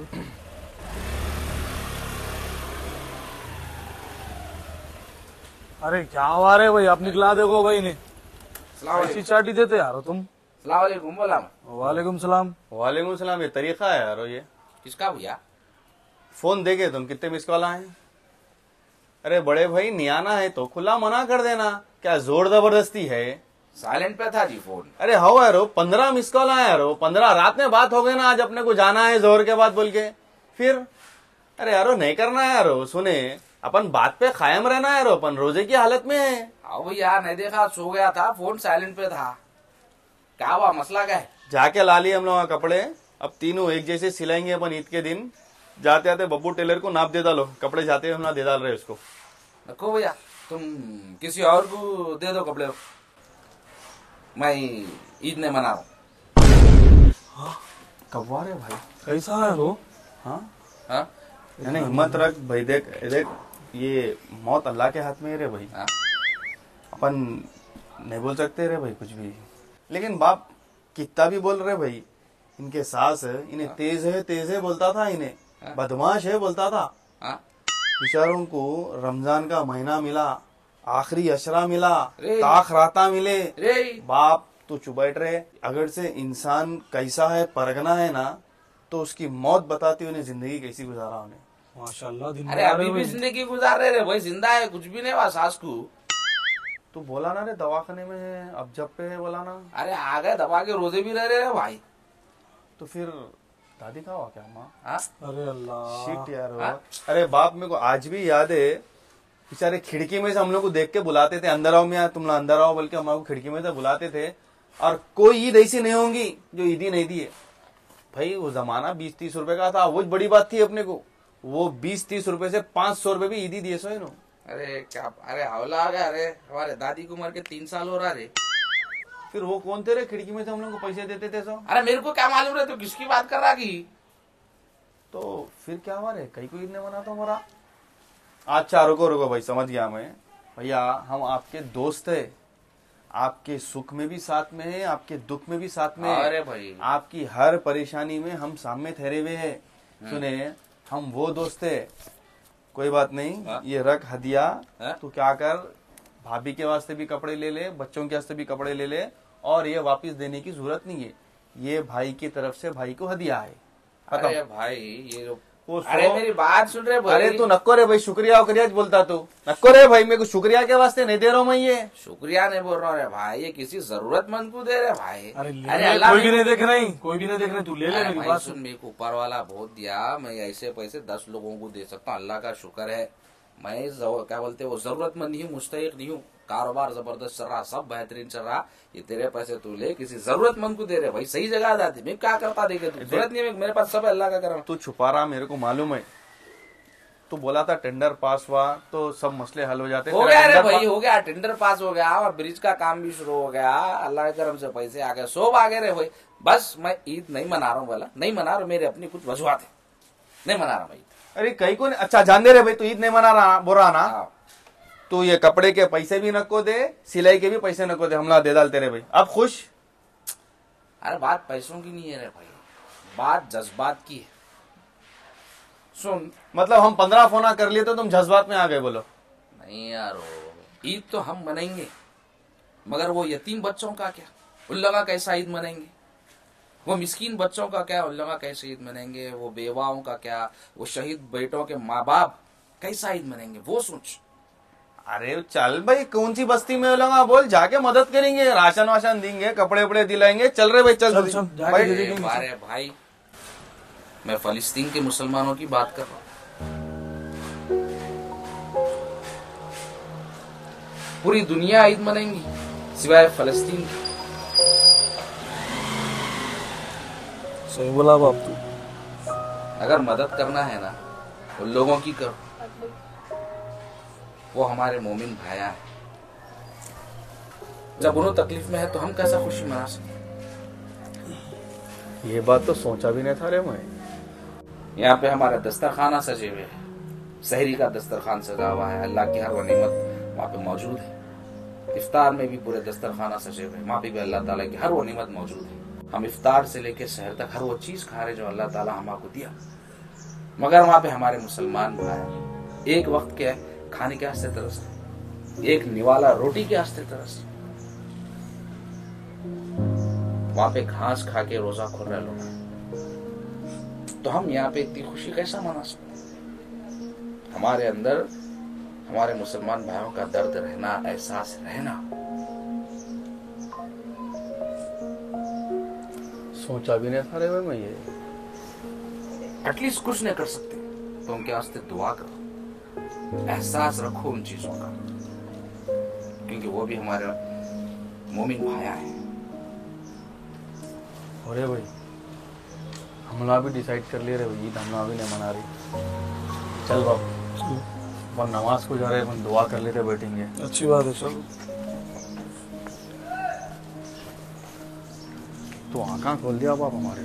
चल अरे क्या हुआ रे भाई? आप निकला देखो भाई ने ऐसी चाटी देते यार हो तुम। बोला। वालेकुम सलाम। वालेकुम सलाम ये तरीका है यारो ये। किसका भैया? फ़ोन देखे तुम कितने मिस कॉल आए अरे बड़े भाई नियाना है तो खुला मना कर देना। क्या ज़ोर ज़बरदस्ती है साइलेंट पे था जी फ़ोन। अरे हो यारो पंद्रह मिस कॉल आए यारो। पंद्रह रात में बात हो गई ना आज अपने को जाना है ज़ोर के बाद बोल के। फिर अरे यारो नहीं करना है यारो सुने। अपन बात पे कायम रहना यारो अपन रोज़े की हालत में है। आओ भैया नहीं देखा सो गया था फ़ोन साइलेंट पे था। क्या हुआ मसला क्या है? जाके ला लिए हम लोग कपड़े। अब तीनों एक जैसे सिलाएँगे अपन ईद के दिन। जाते आते बब्बू टेलर को नाप दे डालो कपड़े जाते हम ना दे डाल रहे उसको। रखो भैया तुम किसी और को दे दो कपड़े। मैं ईद नहीं मना रहा हूँ। कब रे भाई? कैसा है वो? हाँ? हाँ? नहीं हिम्मत रख भाई देख देख ये मौत अल्लाह के हाथ में है रे भाई। हाँ? अपन नहीं बोल सकते रे भाई कुछ भी। लेकिन बाप कितना भी बोल रहे भाई इनके सास है इन्हें तेज है तेज है बोलता था इन्हें। बदमाश है बोलता था। हाँ? बेचारों को रमज़ान का महीना मिला। आखिरी अशरा मिला ताख राता मिले। बाप तो चुप बैठ रहे। अगर से इंसान कैसा है परगना है ना तो उसकी मौत बताती उन्हें ज़िंदगी कैसी गुजारा उन्हें। माशाल्लाह अरे अभी भी ज़िंदगी गुजार रहे रे भाई ज़िंदा है कुछ भी नहीं हुआ सास को। तू बोला ना रे दवाखाने में है अब जब पे है बोला ना। अरे आ गए दबा के रोज़े भी रह रहे रे भाई। तो फिर दादी का हुआ क्या माँ? हाँ? अरे अल्लाह। शिट यार? अरे बाप मेरे को आज भी याद है बेचारे खिड़की में से हम लोग को देख के बुलाते थे अंदर आओ मियाँ तुम लोग अंदर आओ बोल के हम लोग खिड़की में से बुलाते थे। और कोई ईद ऐसी नहीं होंगी जो ईदी नहीं दी है। भाई वो जमाना बीस तीस रुपए का था वो बड़ी बात थी अपने को। वो बीस तीस रुपए से पाँच सौ रुपए भी ईदी दिए सो नो। अरे क्या अरे हवला आ गया अरे हमारे दादी को उम्र के तीन साल हो रहा रे फिर वो कौन थे रे खिड़की में से हम लोग को पैसे देते थे सो अरे मेरे को क्या मालूम रे तू किसकी बात कर रहा की तो फिर क्या हुआ रे? कई को ईद नहीं मना तो हमारा। अच्छा रुको रुको भाई समझ गया मैं। भैया हम आपके दोस्त है। आपके सुख में भी साथ में है आपके दुख में भी साथ में अरे भाई। आपकी हर परेशानी में हम सामने ठहरे हुए हैं। सुने हम वो दोस्त है। कोई बात नहीं हाँ। ये रख हदिया। तू क्या कर? भाभी के वास्ते भी कपड़े ले ले बच्चों के वास्ते भी कपड़े ले ले और ये वापस देने की ज़रूरत नहीं है। ये भाई की तरफ़ से भाई को हदिया है। अरे भाई ये जो वो अरे मेरी बात सुन रहे भाई। अरे तू नक्को रे भाई शुक्रिया करिया बोलता तू। नक्को रे भाई मेरे को शुक्रिया के वास्ते नहीं दे रहा हूँ मैं ये। शुक्रिया नहीं बोल रहा हूँ रे भाई ये किसी जरूरतमंद को दे रहे भाई। अरे अरे अल्लाह कोई भी नहीं देख रही कोई भी नहीं देख रहे तू ले ले मेरी भाई बात। सुन सुन मेरे को ऊपर वाला बहुत दिया मैं ऐसे पैसे दस लोगों को दे सकता हूँ अल्लाह का शुक्र है। मैं क्या बोलते वो जरूरतमंद नहीं हूँ मुस्तक नहीं हूँ। कारोबार ज़बरदस्त चल रहा सब बेहतरीन चल रहा। ये तेरे पैसे तू ले किसी जरूरतमंद को दे रहे। भाई सही जगह जाती मैं क्या करता देखे तू? ज़रूरत नहीं मेरे पास सब अल्लाह का करम। तू छुपा रहा मेरे को मालूम है। तू बोला था टेंडर पास हुआ तो सब मसले हल हो जाते। हो गया रे भाई हो गया टेंडर पास हो गया और ब्रिज का काम भी शुरू हो गया। अल्लाह के करम से पैसे आ गए सब आ गए रे भाई। बस मैं ईद नहीं मना रहा हूँ बोला नहीं मना रहा मेरे अपनी कुछ वजूहत है। नहीं मना रहा भाई। अरे कई को नहीं अच्छा जान दे रे भाई तू ईद नहीं मना रहा बोल रहा ना? हाँ। तू ये कपड़े के पैसे भी नको दे सिलाई के भी पैसे नको दे हमला दे डालते रे भाई। अब खुश? अरे बात पैसों की नहीं है रे भाई। बात जज्बात की है। सुन। मतलब हम पंद्रह फोना कर लिए तो तुम जज्बात में आ गए बोलो। नहीं यार ईद तो हम मनाएँगे मगर वो यतीम बच्चों का क्या? उन लोगों कैसा ईद मनाएँगे वो मिस्कीन बच्चों का क्या का कैसे ईद मनाएँगे वो बेवाओं का क्या वो शहीद बेटों के माँ बाप कैसा ईद मनाएँगे वो सोच। अरे चल भाई कौन सी बस्ती में लोग बोल जाके मदद करेंगे राशन वाशन देंगे कपड़े वपड़े दिलाएँगे चल रहे भाई चल चल, चल, भाई, अरे भाई मैं फलस्तीन के मुसलमानों की बात कर रहा हूँ। पूरी दुनिया ईद मनाएँगी सिवाय फलस्तीन की। सही बोला बाप तू। अगर मदद करना है ना तो लोगों की करो। वो हमारे मोमिन भाया है। जब उन्हों तकलीफ़ में है तो हम कैसा खुशी मना सकते ये बात तो सोचा भी नहीं था रे मैं। यहाँ पे हमारा दस्तरखाना सजे हुए है। सहरी का दस्तरखान सजा हुआ है। अल्लाह की हर वो नेमत वहाँ पे मौजूद है। इफ्तार में भी पूरे दस्तरखाना सजे हुए हैं। वहाँ पे भी अल्लाह ताला की हर वो नेमत मौजूद है। हम इफ्तार से लेके शहर तक हर वो चीज़ खा रहे जो अल्लाह ताला हमको दिया। मगर वहाँ पे हमारे मुसलमान भाई, एक वक्त के खाने के वास्ते तरस एक निवाला रोटी के वास्ते तरस वहाँ पे घास खा के रोजा खोल रहे लोग। तो हम यहाँ पे इतनी खुशी कैसा मना सकते हमारे अंदर, हमारे मुसलमान भाइयों का दर्द रहना, एहसास रहना। सोचा भी नहीं था रे भाई मैं ये एटलीस्ट कुछ नहीं कर सकते। तो उनके वास्ते दुआ करो। एहसास रखो उन चीज़ों का। क्योंकि वो भी हमारे मोमिन भाया है। अरे भाई हमला भी डिसाइड कर लिए रे भाई ईद हमला भी नहीं मना रही। चल बाबू अपन नमाज़ को जा रहे अपन दुआ कर लेते बैठेंगे। अच्छी बात है चलो। तो आँखा खोल दिया बाप हमारे